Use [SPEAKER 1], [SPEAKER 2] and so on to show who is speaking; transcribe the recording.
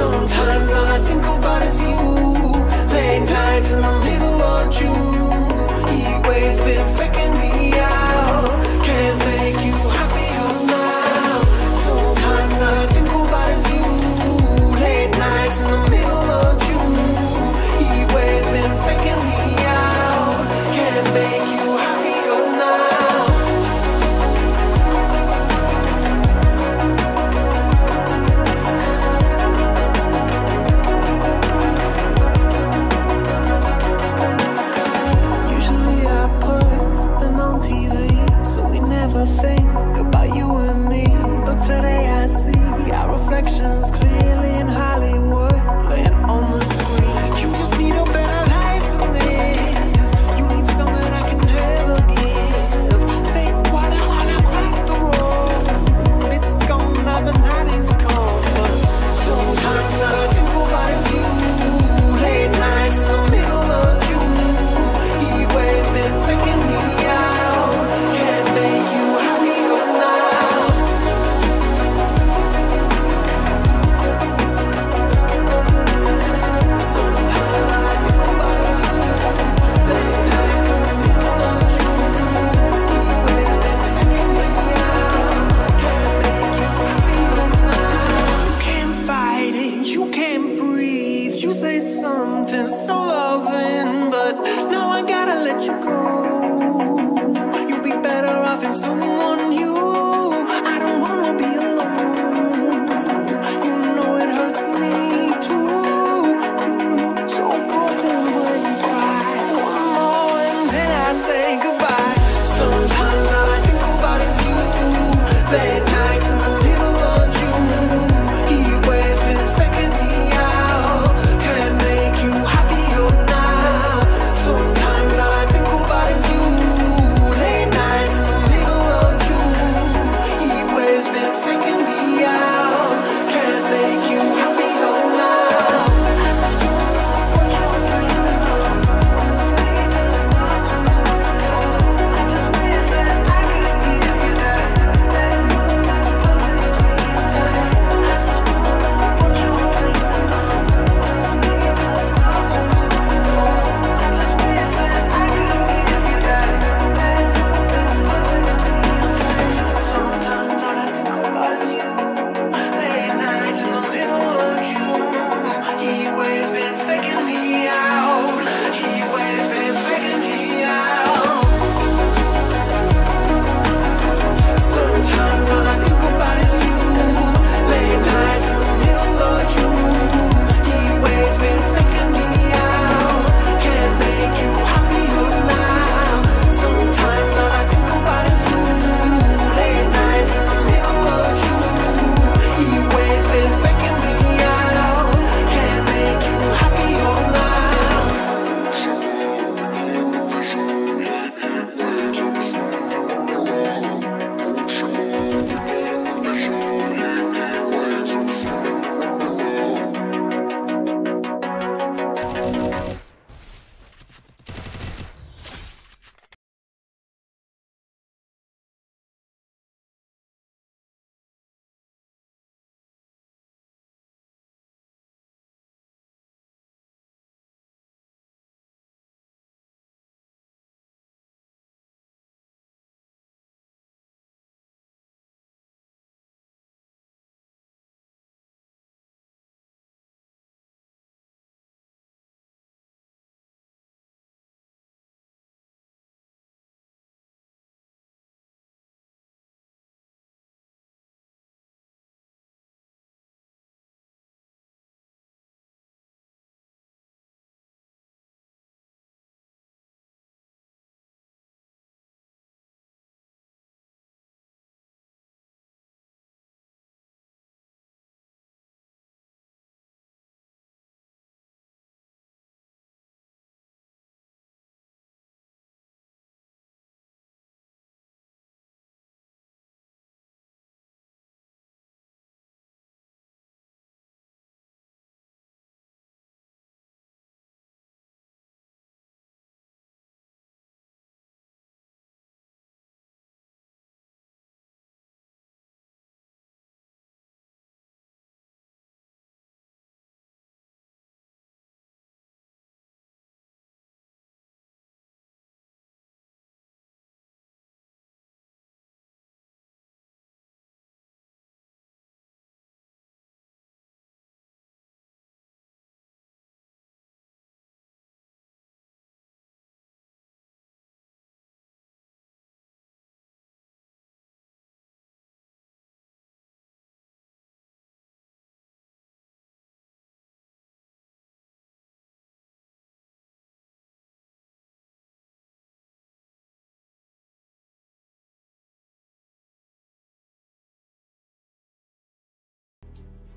[SPEAKER 1] Sometimes all I think about is you. Late nights in the middle of June. Waves been faking emotions.